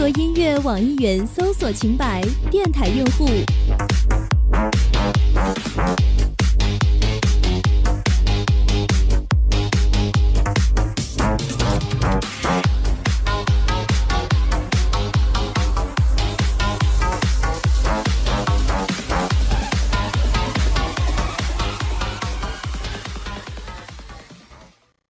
做音乐网易云搜索晴白电台用户。